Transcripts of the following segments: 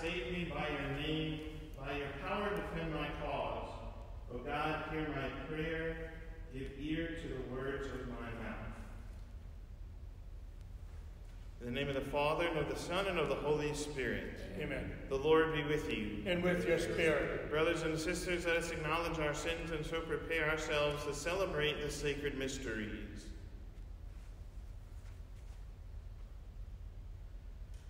save me by your name. By your power, defend my cause. O God, hear my prayer. Give ear to the words of my mouth. In the name of the Father, and of the Son, and of the Holy Spirit. Amen. The Lord be with you. And with your spirit. Brothers and sisters, let us acknowledge our sins and so prepare ourselves to celebrate the sacred mysteries.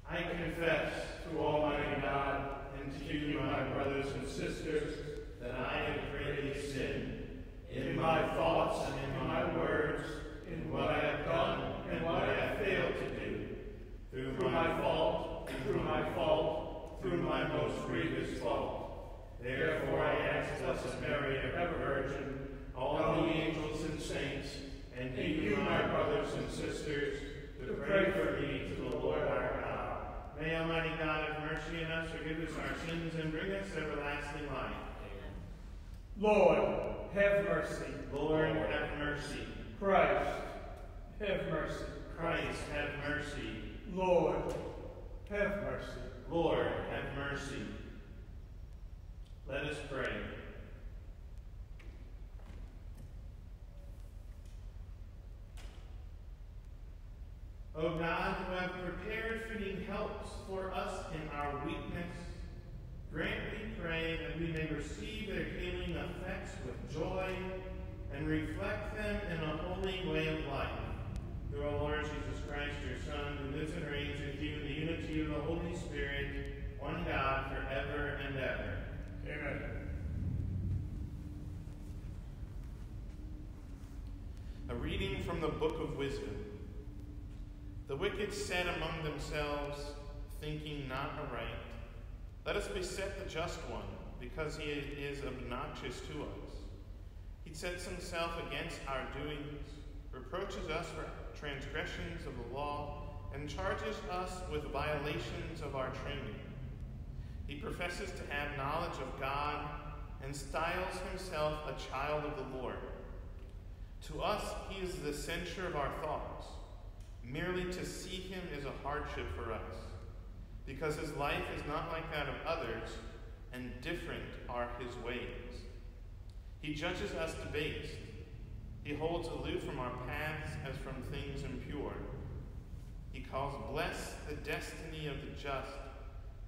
I confess to Almighty God and to you, my brothers and sisters, that I have greatly sinned in my thoughts and in my words, in what I have done and what I have failed to do, through my fault, through my fault, through my most grievous fault. Therefore I ask Blessed Mary, ever Virgin, all the angels and saints, and you, my brothers and sisters, to pray for me to the Lord our God. May Almighty God have mercy on us, forgive us our sins, and bring us everlasting life. Lord, have mercy. Lord, have mercy. Christ, have mercy. Christ, have mercy. Lord, have mercy. Lord, have mercy. Let us pray. O God, who have prepared fitting helps for us in our weakness, grant, we pray, that we may receive their healing effects with joy and reflect them in a holy way of life. Through our Lord Jesus Christ, your Son, who lives and reigns with you in the unity of the Holy Spirit, one God, forever and ever. Amen. A reading from the Book of Wisdom. The wicked said among themselves, thinking not aright, Let us beset the just one, because he is obnoxious to us. He sets himself against our doings, reproaches us for transgressions of the law, and charges us with violations of our training. He professes to have knowledge of God and styles himself a child of the Lord. To us, he is the censure of our thoughts. Merely to see him is a hardship for us, because his life is not like that of others, and different are his ways. He judges us debased. He holds aloof from our paths as from things impure. He calls blessed the destiny of the just,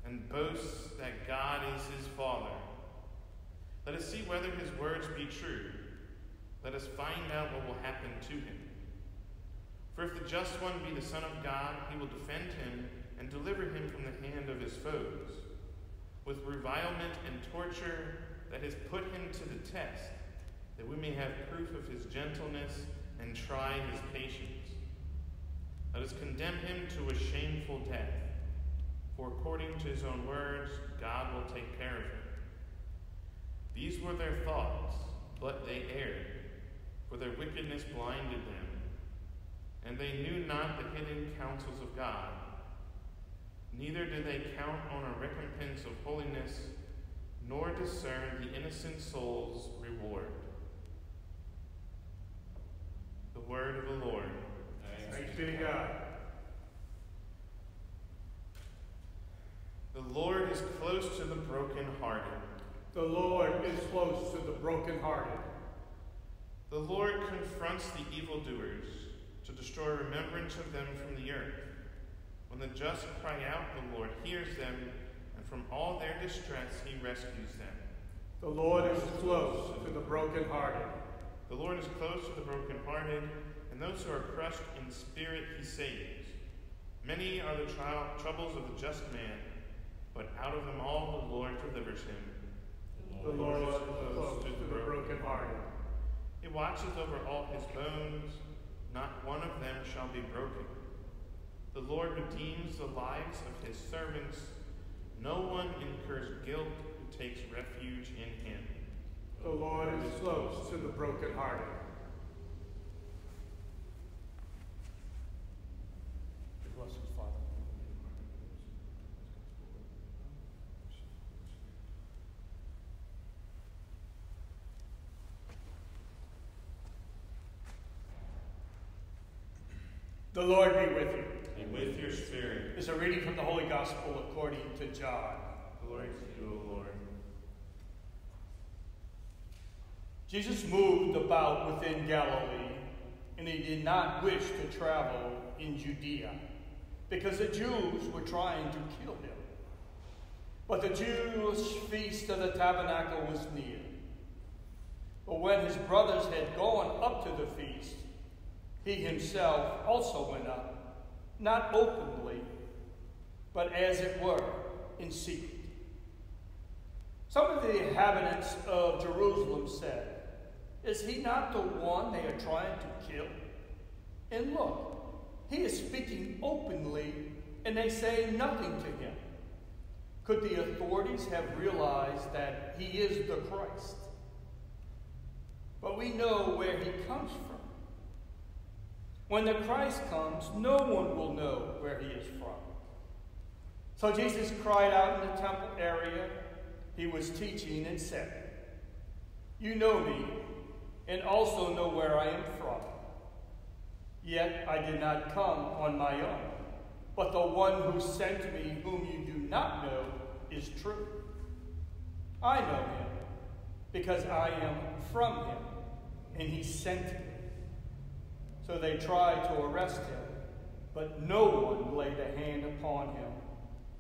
and boasts that God is his Father. Let us see whether his words be true. Let us find out what will happen to him. For if the just one be the Son of God, he will defend him and deliver him from the hand of his foes. With revilement and torture that has put him to the test, that we may have proof of his gentleness and try his patience. Let us condemn him to a shameful death, for according to his own words, God will take care of him. These were their thoughts, but they erred, for their wickedness blinded them, and they knew not the hidden counsels of God. Neither did they count on a recompense of holiness, nor discern the innocent soul's reward. The word of the Lord. Thanks be to God. The Lord is close to the brokenhearted. The Lord is close to the brokenhearted. The Lord confronts the evildoers to destroy remembrance of them from the earth. When the just cry out, the Lord hears them, and from all their distress he rescues them. The Lord is close to the brokenhearted. The Lord is close to the brokenhearted, and those who are crushed in spirit he saves. Many are the trial, troubles of the just man, but out of them all the Lord delivers him. The Lord is close to the brokenhearted. He watches over all his bones, not one of them shall be broken. The Lord redeems the lives of his servants. No one incurs guilt who takes refuge in him. The Lord is close to the brokenhearted. Bless us, Father. The Lord be with you. And with your spirit. Is a reading from the Holy Gospel according to John. Glory to you, O Lord. Jesus moved about within Galilee, and he did not wish to travel in Judea, because the Jews were trying to kill him. But the Jewish feast of the tabernacle was near. But when his brothers had gone up to the feast, he himself also went up, not openly, but as it were, in secret. Some of the inhabitants of Jerusalem said, Is he not the one they are trying to kill? And look, he is speaking openly, and they say nothing to him. Could the authorities have realized that he is the Christ? But we know where he comes from. When the Christ comes, no one will know where he is from. So Jesus cried out in the temple area. He was teaching and said, You know me, and also know where I am from. Yet I did not come on my own, but the one who sent me, whom you do not know, is true. I know him, because I am from him, and he sent me. So they tried to arrest him, but no one laid a hand upon him,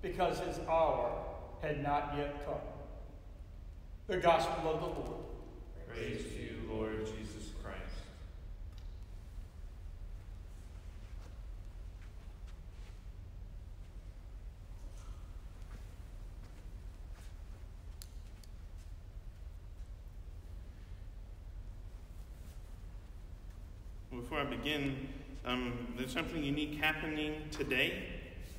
because his hour had not yet come. The Gospel of the Lord. Praise to you, Lord Jesus Christ. Before I begin, um, there's something unique happening today.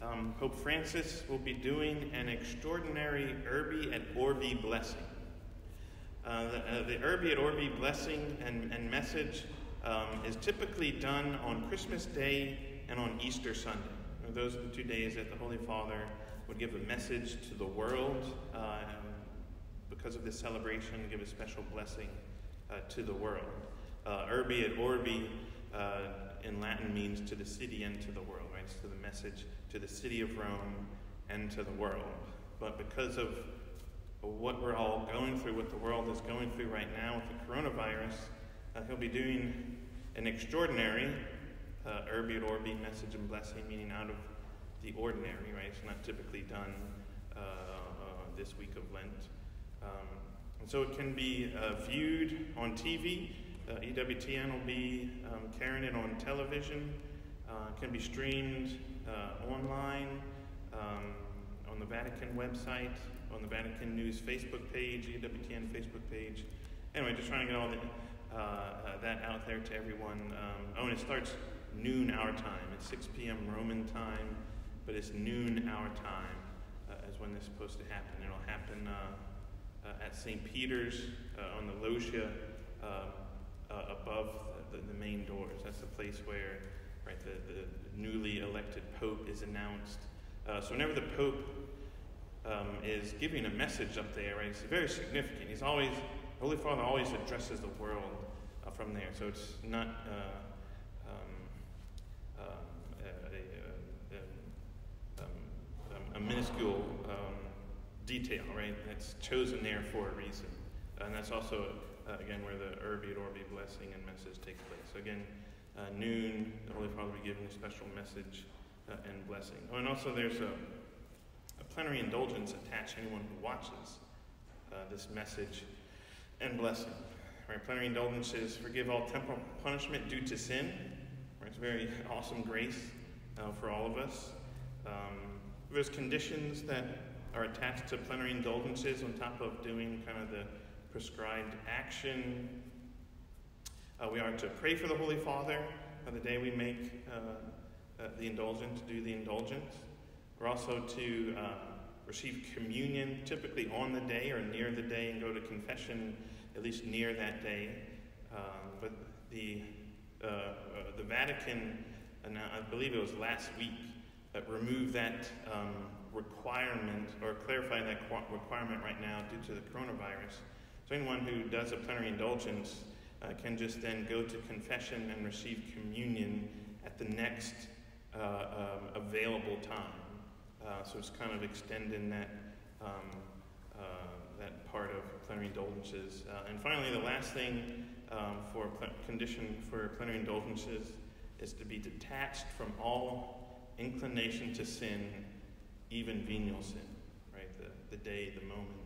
Um, Pope Francis will be doing an extraordinary Urbi et Orbi blessing. Uh, the, uh, the Urbi Orbi blessing and, and message um, is typically done on Christmas Day and on Easter Sunday. Those are the two days that the Holy Father would give a message to the world uh, because of this celebration, give a special blessing uh, to the world. Uh, Urbi et Orbi uh, in Latin means to the city and to the world, right? To the message to the city of Rome and to the world. But because of what we're all going through, what the world is going through right now with the coronavirus, uh, he'll be doing an extraordinary uh, Urbi et Orbi message and blessing, meaning out of the ordinary, right? It's not typically done uh, uh this week of Lent. Um, and so it can be uh, viewed on TV. Uh, EWTN will be um, carrying it on television. it can be streamed online um, on the Vatican website on the Vatican News Facebook page, EWTN Facebook page. Anyway, just trying to get all the, uh, uh, that out there to everyone. Um, oh, and it starts noon our time. It's 6 p.m. Roman time, but it's noon our time uh, is when this is supposed to happen. It'll happen uh, uh, at St. Peter's uh, on the loggia above the, the, main doors. That's the place where right, the, the newly elected pope is announced. so whenever the pope um, is giving a message up there, right? It's very significant. He's always, Holy Father always addresses the world uh, from there. So it's not uh, um, um a, a, um, um, a, minuscule detail, right? It's chosen there for a reason. And that's also, uh, again, where the Urbi et Orbi blessing and message takes place. So again, uh, noon, the Holy Father will be giving a special message uh, and blessing. Oh, and also there's a plenary indulgence attached to anyone who watches uh, this message and blessing. Right? Plenary indulgence is forgive all temporal punishment due to sin. Right? It's a very awesome grace uh, for all of us. Um, there's conditions that are attached to plenary indulgences on top of doing kind of the prescribed action. Uh, we are to pray for the Holy Father on the day we make uh, uh, the indulgence, do the indulgence. We're also to uh, receive communion typically on the day or near the day and go to confession at least near that day. Um, but the, uh, the Vatican, and I believe it was last week, that removed that um, requirement or clarified that requirement right now due to the coronavirus. So anyone who does a plenary indulgence uh, can just then go to confession and receive communion at the next uh, um, available time. Uh, so it's kind of extending that um, uh, that part of plenary indulgences. Uh, and finally, the last thing um, for pl- condition for plenary indulgences is to be detached from all inclination to sin, even venial sin, right? The, the day, the moment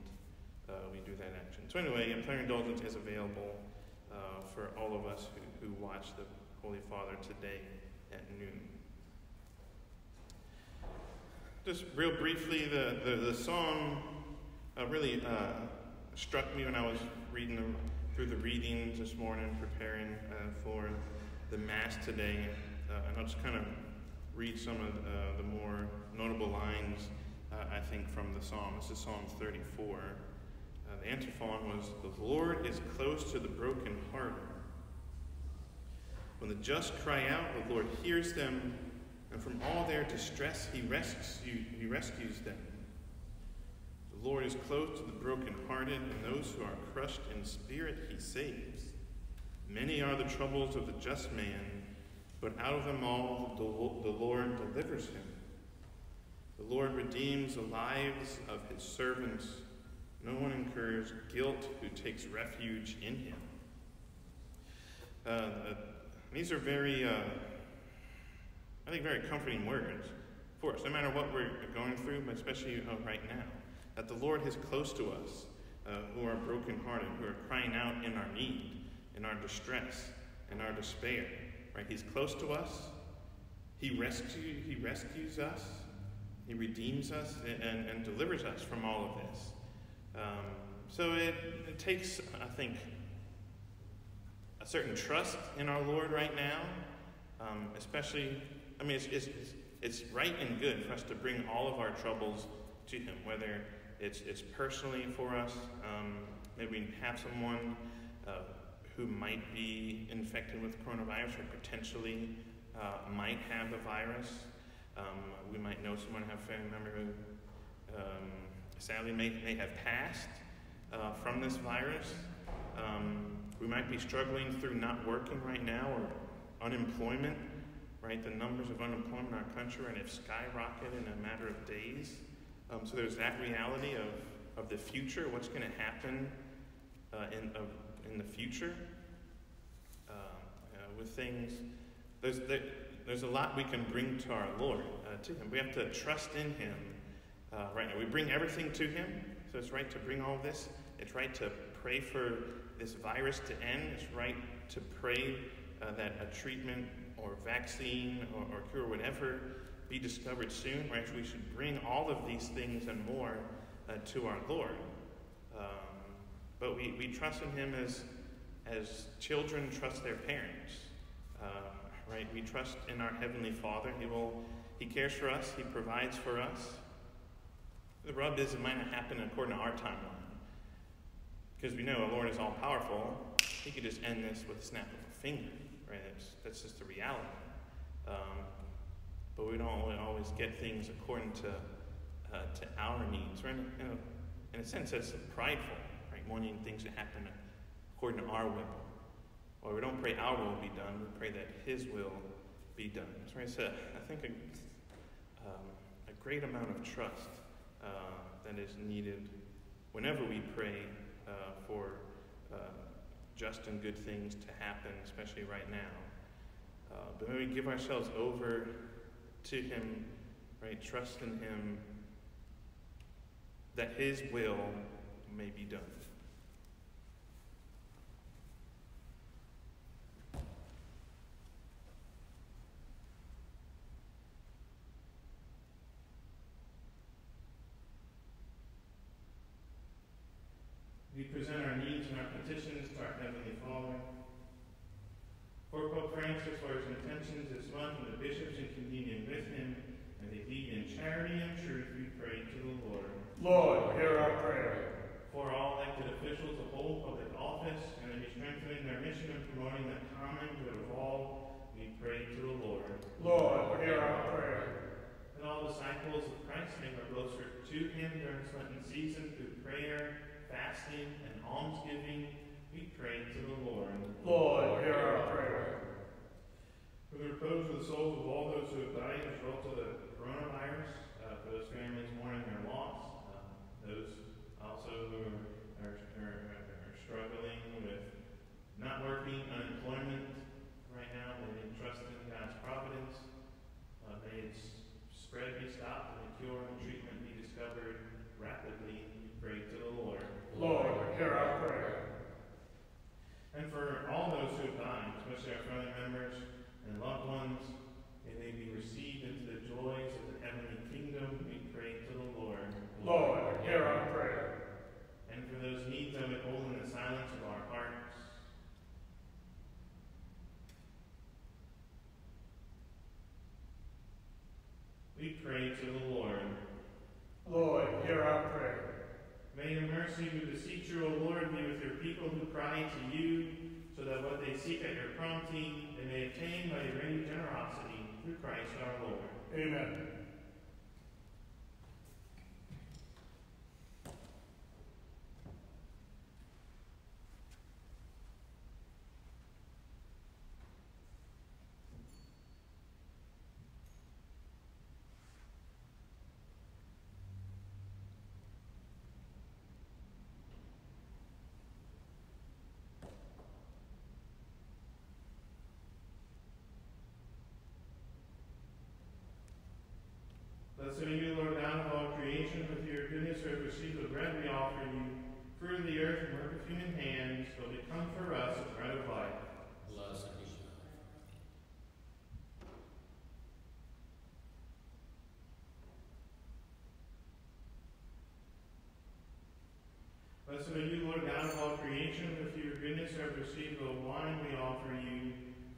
uh, we do that action. So, anyway, a plenary indulgence is available uh, for all of us who, who watch the Holy Father today at noon. Just real briefly, the, the, the song uh, really uh, struck me when I was reading through the readings this morning, preparing uh, for the Mass today. Uh, and I'll just kind of read some of the more notable lines, I think, from the psalm. This is Psalm 34. The antiphon was The Lord is close to the brokenhearted. When the just cry out, the Lord hears them, and from all their distress he rescues, he rescues them. The Lord is close to the brokenhearted, and those who are crushed in spirit he saves. Many are the troubles of the just man, but out of them all the Lord delivers him. The Lord redeems the lives of his servants. No one incurs guilt who takes refuge in him. Uh, these are very, uh, I think, very comforting words for us, no matter what we're going through, but especially uh, right now. That the Lord is close to us uh, who are brokenhearted, who are crying out in our need in our distress, in our despair. Right? He's close to us. He rescue, he rescues us. He redeems us and, and, and delivers us from all of this. Um, so it, it takes, I think, a certain trust in our Lord right now, um, especially, I mean, it's, it's, it's right and good for us to bring all of our troubles to Him, whether it's, it's personally for us, um, maybe we have someone uh, who might be infected with coronavirus or potentially uh, might have the virus. Um, we might know someone, have a family member who um, sadly may, may have passed uh, from this virus. Um, we might be struggling through not working right now or unemployment, right? The numbers of unemployment in our country and have skyrocketed in a matter of days. Um, so there's that reality of, of the future, what's going to happen uh, in, uh, in the future uh, uh, with things. There's, there, there's a lot we can bring to our Lord, uh, to Him. We have to trust in Him uh, right now. We bring everything to Him, so it's right to bring all this. It's right to pray for this virus to end. It's right to pray uh, that a treatment or vaccine or, or cure, whatever, be discovered soon. Right? We should bring all of these things and more uh, to our Lord. Um, but we, we trust in Him as, as children trust their parents. Uh, right? We trust in our Heavenly Father. He will He cares for us, He provides for us. The rub is it might not happen according to our timeline. Because we know the Lord is all powerful. He could just end this with a snap of a finger. Right? That's, that's just the reality. Um, but we don't always get things according to, uh, to our needs. Right? In a, in a sense, that's prideful right? wanting things to happen according to our will. Well, we don't pray our will be done, we pray that His will be done. So I think a, um, a great amount of trust that is needed whenever we pray uh, for uh, just and good things to happen, especially right now. Uh, but when we give ourselves over to Him, right, trust in Him that His will may be done. We present our needs and our petitions to our Heavenly Father. For Pope Francis, for his intentions this month, and the bishops in communion with him, and they lead in charity and truth, we pray to the Lord. Lord, hear our prayer. For all elected officials of hold public office, and to be strengthening their mission and promoting the common good of all, we pray to the Lord. Lord, hear our prayer. That all disciples of Christ may grow closer to him during this Lenten season through prayer, fasting and almsgiving, we pray to the Lord. Lord, hear our prayer. For the repose of the souls of all those who have died as a result of the coronavirus, uh, for those families mourning their loss, uh, also who are, are, are, struggling with not working, unemployment right now. They didn't trust in God's providence. Uh, may its spread be stopped and the cure and treatment be discovered rapidly. Pray to the Lord. Lord, hear our prayer. And for all those who have died, especially our family members loved ones, may they be received into the joys of the heavenly kingdom. We pray to the Lord. Lord, hear our prayer. And for those needs of it, hold in the silence of our hearts. We pray to the Lord. Lord, hear our prayer. May your mercy who beseech you, O Lord, be with your people who cry to you, so that what they seek at your prompting they may obtain by your generosity through Christ our Lord. Amen. Blessed are you, Lord God of all creation, with your goodness who have received the bread we offer you, fruit of the earth and work of human hands, will become for us the bread of life. Blessed be God. Are you, Lord God of all creation, with your goodness have received the wine we offer you,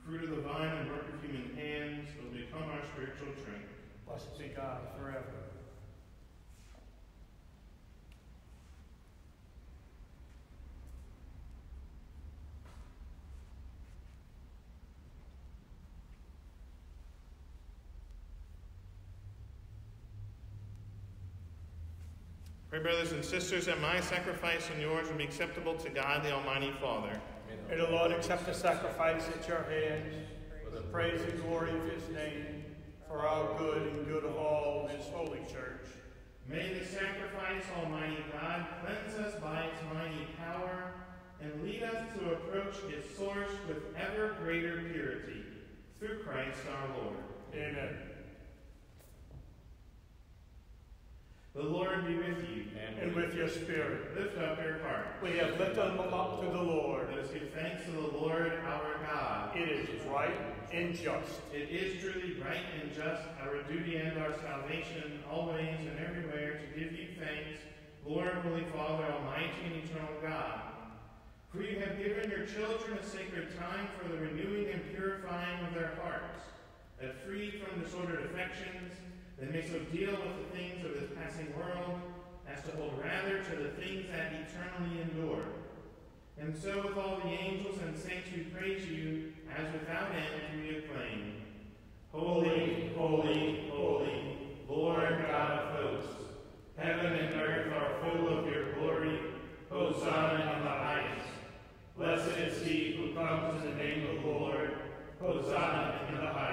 fruit of the vine and work of human hands, will become our spiritual drink. Blessed be God forever. Pray, brothers and sisters, that my sacrifice and yours will be acceptable to God, the Almighty Father. May the Lord accept the sacrifice at your hands for the praise and glory of his name, for our good and good of all his holy church. May the sacrifice, Almighty God, cleanse us by its mighty power and lead us to approach its source with ever greater purity. Through Christ our Lord. Amen. The Lord be with you. And with your spirit. Lift up your heart. We have lifted them up to the Lord. Let us give thanks to the Lord our God. It is right and just. It is truly right and just, our duty and our salvation, always and everywhere, to give you thanks, Lord, Holy Father, Almighty and eternal God. For you have given your children a sacred time for the renewing and purifying of their hearts, that freed from disordered affections, they may so deal with the things of this passing world as to hold rather to the things that eternally endure. And so with all the angels and saints we praise you, as without end we acclaim. Holy, holy, holy, Lord God of hosts, heaven and earth are full of your glory. Hosanna in the highest. Blessed is he who comes in the name of the Lord. Hosanna in the highest.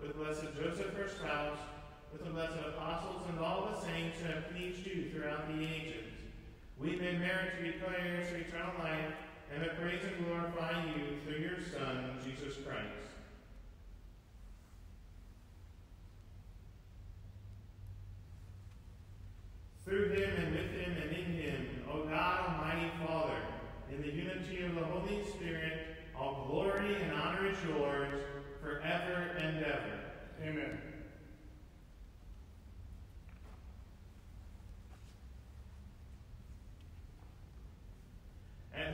with the Blessed Joseph, her spouse, with the blessed apostles and all the saints who have pleased you throughout the ages. We may merit to be heirs to eternal life and to praise and glorify you through your Son, Jesus Christ. Through him and with him and in him, O God, Almighty Father, in the unity of the Holy Spirit, all glory and honor is yours forever and ever. Amen. At the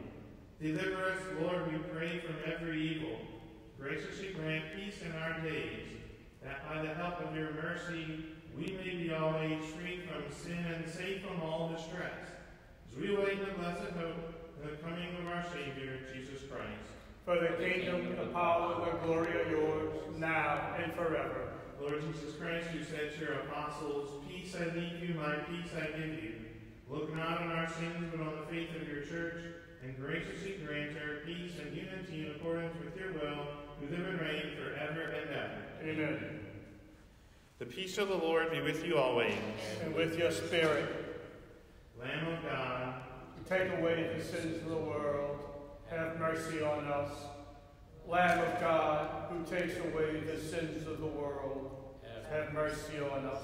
Deliver us, Lord, we pray, from every evil. Graciously grant peace in our days, that by the help of your mercy we may be always free from sin and safe from all distress, as we wait the blessed hope the coming of our Savior, Jesus Christ. For the kingdom, the power, and the glory are yours, now and forever. Lord Jesus Christ, you said to your apostles, Peace I leave you, my peace I give you. Look not on our sins, but on the faith of your church, and graciously grant her peace and unity in accordance with your will, who live and reign forever and ever. Amen. The peace of the Lord be with you always. And with your spirit, Lamb of God, who take away the sins of the world, have mercy on us. Lamb of God, who takes away the sins of the world, have mercy on us.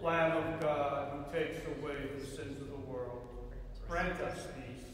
Lamb of God, who takes away the sins of the world, grant us peace.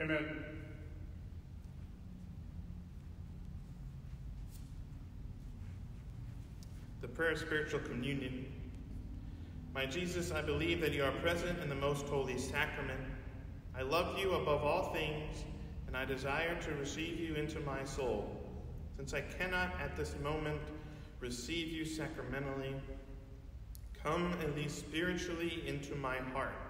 Amen. The prayer of spiritual communion. My Jesus, I believe that you are present in the most holy sacrament. I love you above all things, and I desire to receive you into my soul. Since I cannot at this moment receive you sacramentally, come at least spiritually into my heart.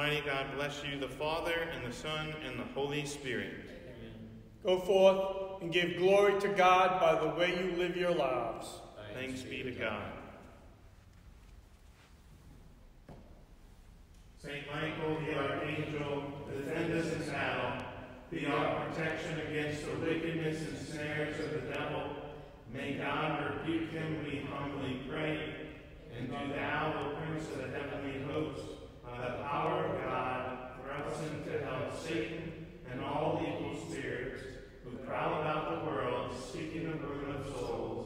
Almighty God bless you, the Father, and the Son, and the Holy Spirit. Amen. Go forth and give glory to God by the way you live your lives. Thanks be to God. Saint Michael, the archangel, defend us in battle. Be our protection against the wickedness and snares of the devil. May God rebuke him, we humbly pray. And do thou, O Prince of the heavenly host, by the power of God, thrust him to hell Satan and all evil spirits who prowl about the world seeking the ruin of souls.